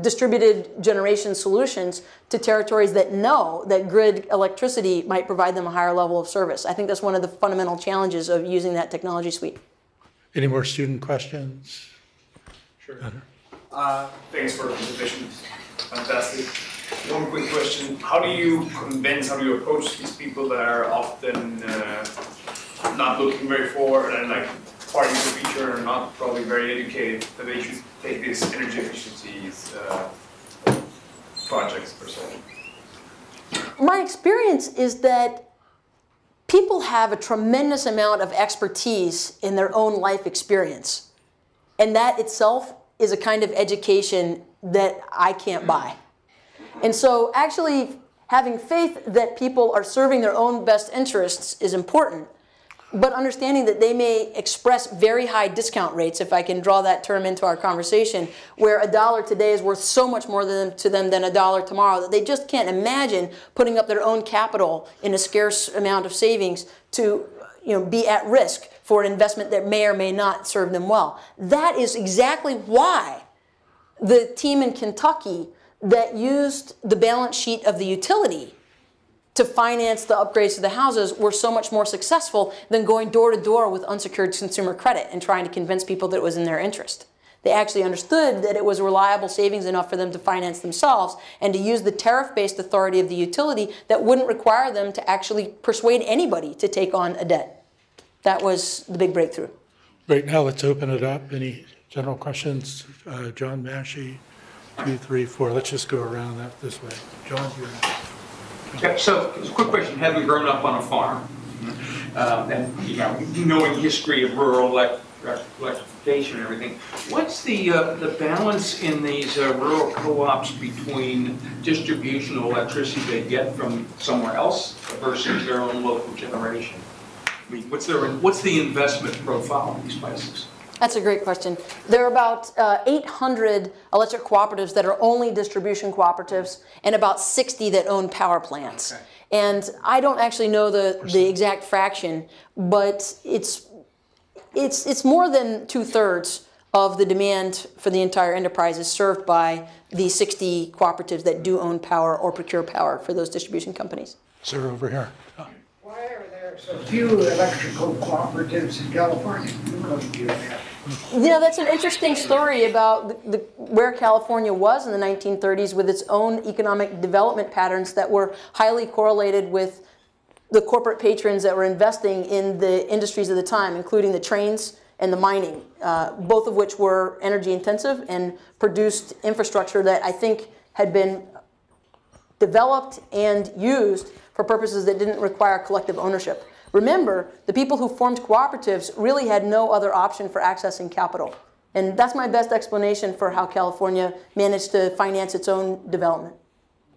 distributed generation solutions to territories that know that grid electricity might provide them a higher level of service. I think that's one of the fundamental challenges of using that technology suite. Any more student questions? Sure. Uh, thanks for the presentation. Fantastic. One quick question. How do you convince, how do you approach these people that are often uh, not looking very forward and like parties of the future are not probably very educated that they should take these energy efficiencies uh, projects per se? My experience is that people have a tremendous amount of expertise in their own life experience. And that itself is a kind of education that I can't buy. And so, actually, having faith that people are serving their own best interests is important but understanding that they may express very high discount rates, if I can draw that term into our conversation, where a dollar today is worth so much more to them than a dollar tomorrow that they just can't imagine putting up their own capital in a scarce amount of savings to you know, be at risk for an investment that may or may not serve them well. That is exactly why the team in Kentucky that used the balance sheet of the utility to finance the upgrades to the houses were so much more successful than going door to door with unsecured consumer credit and trying to convince people that it was in their interest. They actually understood that it was reliable savings enough for them to finance themselves and to use the tariff based authority of the utility that wouldn't require them to actually persuade anybody to take on a debt. That was the big breakthrough. Right now, let's open it up. Any general questions? Uh, John Massey, two, three, four. Let's just go around that this way. John, you're. Yeah, so, quick question, having grown up on a farm, um, and, you know, knowing history of rural electrification and everything, what's the, uh, the balance in these uh, rural co-ops between distribution of electricity they get from somewhere else versus their own local generation? I mean, what's their, what's the investment profile in these places? That's a great question. There are about uh, 800 electric cooperatives that are only distribution cooperatives and about 60 that own power plants. Okay. And I don't actually know the, the exact fraction, but it's, it's, it's more than two thirds of the demand for the entire enterprise is served by the 60 cooperatives that do own power or procure power for those distribution companies. Sir, over here. Why are there so few electrical cooperatives in California? You? Yeah, that's an interesting story about the, the, where California was in the 1930s with its own economic development patterns that were highly correlated with the corporate patrons that were investing in the industries of the time, including the trains and the mining, uh, both of which were energy intensive and produced infrastructure that I think had been developed and used for purposes that didn't require collective ownership. Remember, the people who formed cooperatives really had no other option for accessing capital. And that's my best explanation for how California managed to finance its own development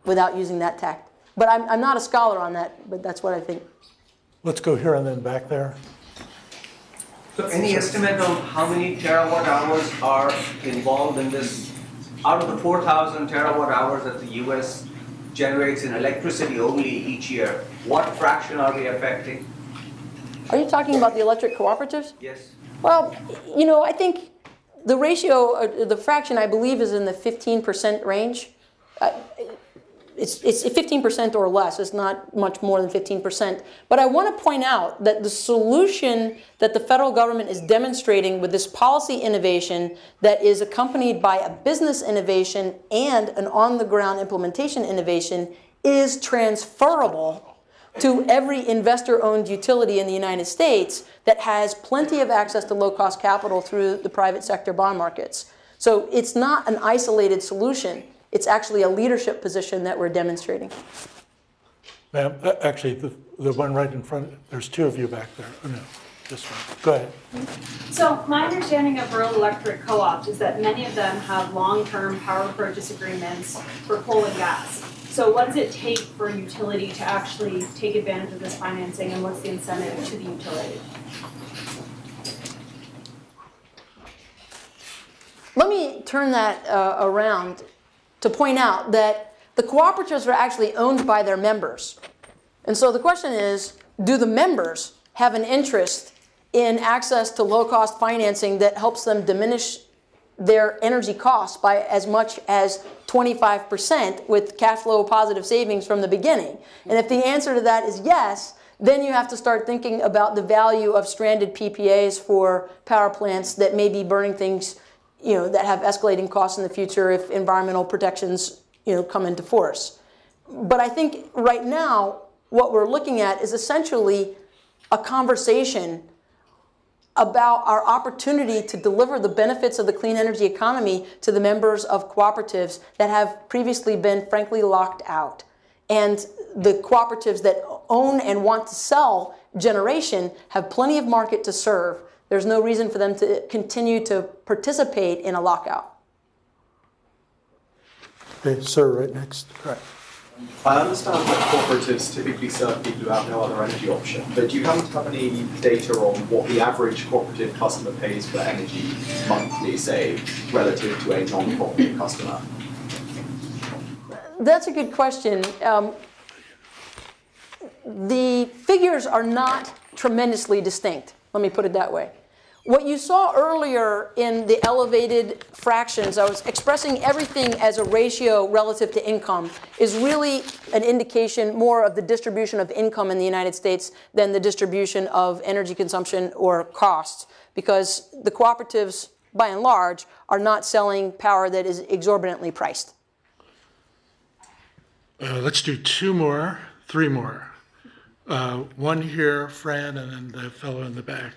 without using that tact. But I'm, I'm not a scholar on that, but that's what I think. Let's go here and then back there. So any estimate on how many terawatt hours are involved in this? Out of the 4,000 terawatt hours that the US generates in electricity only each year, what fraction are we affecting? Are you talking about the electric cooperatives? Yes. Well, you know, I think the ratio, uh, the fraction, I believe, is in the 15% range. Uh, it's, it's 15% or less. It's not much more than 15%. But I want to point out that the solution that the federal government is demonstrating with this policy innovation that is accompanied by a business innovation and an on the ground implementation innovation is transferable to every investor owned utility in the United States that has plenty of access to low cost capital through the private sector bond markets. So it's not an isolated solution, it's actually a leadership position that we're demonstrating. Ma'am, uh, actually, the, the one right in front, there's two of you back there. Oh, no, this one. Go ahead. So my understanding of rural electric co-ops is that many of them have long-term power purchase agreements for coal and gas. So what does it take for a utility to actually take advantage of this financing and what's the incentive to the utility? Let me turn that uh, around to point out that the cooperatives are actually owned by their members. And so the question is do the members have an interest in access to low cost financing that helps them diminish their energy costs by as much as 25% with cash flow positive savings from the beginning? And if the answer to that is yes, then you have to start thinking about the value of stranded PPAs for power plants that may be burning things, you know, that have escalating costs in the future if environmental protections, you know, come into force. But I think right now what we're looking at is essentially a conversation about our opportunity to deliver the benefits of the clean energy economy to the members of cooperatives that have previously been frankly locked out. And the cooperatives that own and want to sell generation have plenty of market to serve. There's no reason for them to continue to participate in a lockout. Okay, sir, right next. Correct. I understand that cooperatives typically serve people who have no other energy option, but do you happen to have any data on what the average cooperative customer pays for energy monthly, say, relative to a non-cooperative customer? That's a good question. Um, the figures are not tremendously distinct. Let me put it that way. What you saw earlier in the elevated fractions, I was expressing everything as a ratio relative to income, is really an indication more of the distribution of income in the United States than the distribution of energy consumption or costs, because the cooperatives, by and large, are not selling power that is exorbitantly priced. Uh, let's do two more, three more. Uh, one here, Fran, and then the fellow in the back.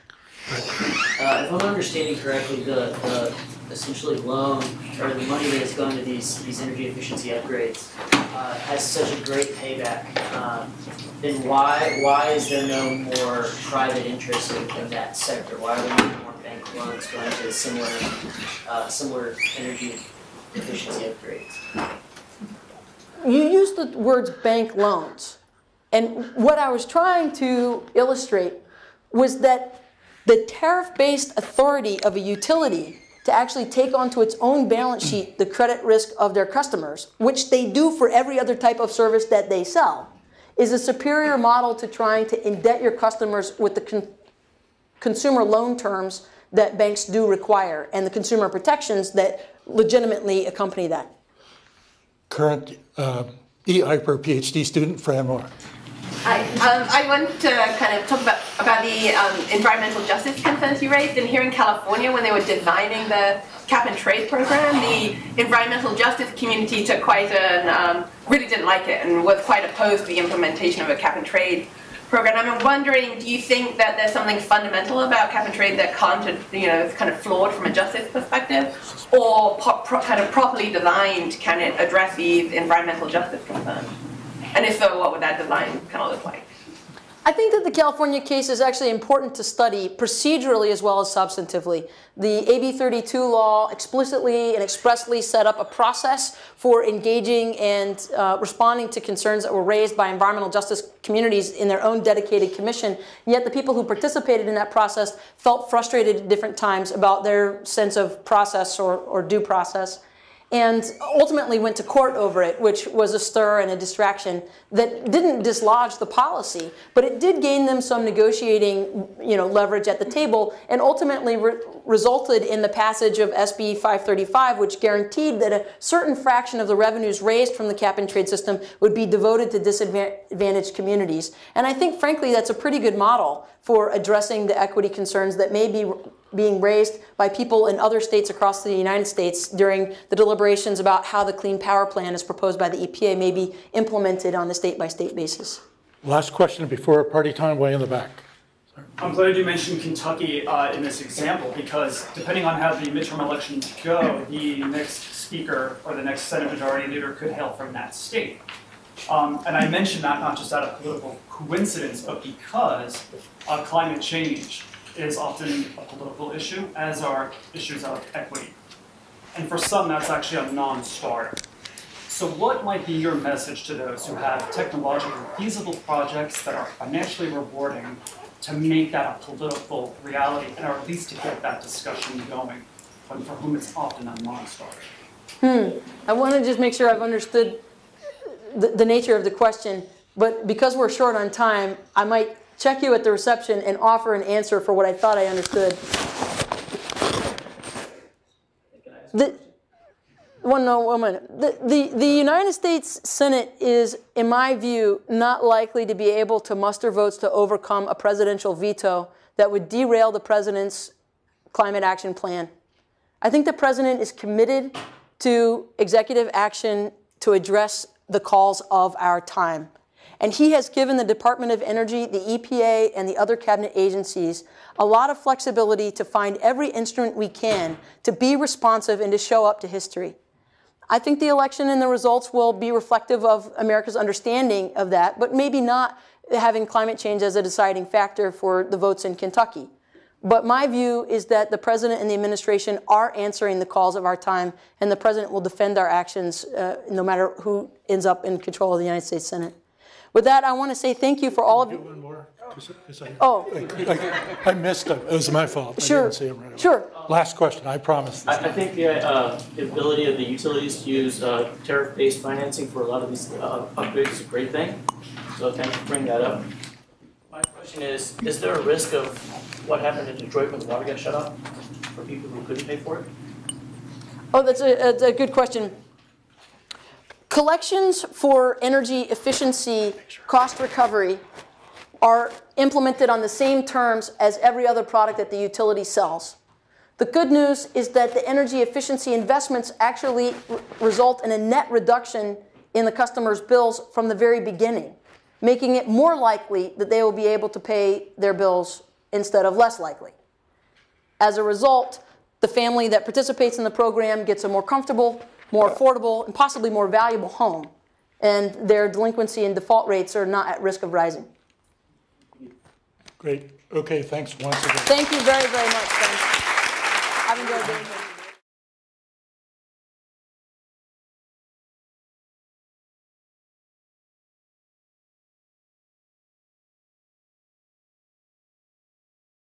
Uh, if I'm understanding correctly, the, the essentially loan or the money that has gone to these, these energy efficiency upgrades uh, has such a great payback, um, then why, why is there no more private interest in, in that sector? Why are there no more bank loans going to similar, uh, similar energy efficiency upgrades? You used the words bank loans. And what I was trying to illustrate was that the tariff-based authority of a utility to actually take onto its own balance sheet the credit risk of their customers, which they do for every other type of service that they sell, is a superior model to trying to indebt your customers with the con consumer loan terms that banks do require and the consumer protections that legitimately accompany that. Current uh, E-IPER PhD student, Fran Moore. Hi. Um, I want to kind of talk about, about the um, environmental justice concerns you raised. And here in California, when they were designing the cap and trade program, the environmental justice community took quite an, um, really didn't like it and was quite opposed to the implementation of a cap and trade program. I'm wondering, do you think that there's something fundamental about cap and trade that can't, you know, is kind of flawed from a justice perspective? Or kind of properly designed, can it address these environmental justice concerns? And if so, what would that design kind of look like? I think that the California case is actually important to study procedurally as well as substantively. The AB 32 law explicitly and expressly set up a process for engaging and uh, responding to concerns that were raised by environmental justice communities in their own dedicated commission. Yet the people who participated in that process felt frustrated at different times about their sense of process or, or due process and ultimately went to court over it, which was a stir and a distraction that didn't dislodge the policy, but it did gain them some negotiating you know, leverage at the table and ultimately re resulted in the passage of SB 535, which guaranteed that a certain fraction of the revenues raised from the cap and trade system would be devoted to disadvantaged communities. And I think, frankly, that's a pretty good model for addressing the equity concerns that may be being raised by people in other states across the United States during the deliberations about how the Clean Power Plan as proposed by the EPA may be implemented on a state-by-state -state basis. Last question before party time, way in the back. I'm glad you mentioned Kentucky uh, in this example because depending on how the midterm elections go, the next speaker or the next Senate Majority Leader could hail from that state. Um, and I mention that not just out of political coincidence, but because uh, climate change is often a political issue, as are issues of equity. And for some, that's actually a non-starter. So what might be your message to those who have technologically feasible projects that are financially rewarding to make that a political reality, and or at least to get that discussion going, but for whom it's often a non-starter? Hmm. I want to just make sure I've understood the, the nature of the question, but because we're short on time, I might check you at the reception and offer an answer for what I thought I understood. The, one, no, one minute. The, the, the United States Senate is, in my view, not likely to be able to muster votes to overcome a presidential veto that would derail the president's climate action plan. I think the president is committed to executive action to address the calls of our time. And he has given the Department of Energy, the EPA, and the other cabinet agencies a lot of flexibility to find every instrument we can to be responsive and to show up to history. I think the election and the results will be reflective of America's understanding of that, but maybe not having climate change as a deciding factor for the votes in Kentucky. But my view is that the president and the administration are answering the calls of our time, and the president will defend our actions uh, no matter who ends up in control of the United States Senate. With that, I want to say thank you for all of you. One more. 'cause- 'cause I- Oh. I I missed it. It was my fault. I Sure. didn't see it right away. Sure. Last question, I promise. I, I think the, uh, ability of the utilities to use, uh, tariff-based financing for a lot of these, uh, upgrades is a great thing. So thank you for bringing that up. My question is, is there a risk of what happened in Detroit when the water got shut off for people who couldn't pay for it? Oh, that's a, a good question. Collections for energy efficiency cost recovery are implemented on the same terms as every other product that the utility sells. The good news is that the energy efficiency investments actually result in a net reduction in the customer's bills from the very beginning, making it more likely that they will be able to pay their bills instead of less likely. As a result, the family that participates in the program gets a more comfortable, more affordable, and possibly more valuable home, and their delinquency and default rates are not at risk of rising. Great. Okay, thanks once again. Thank you very, very much, Ben. I've enjoyed being here.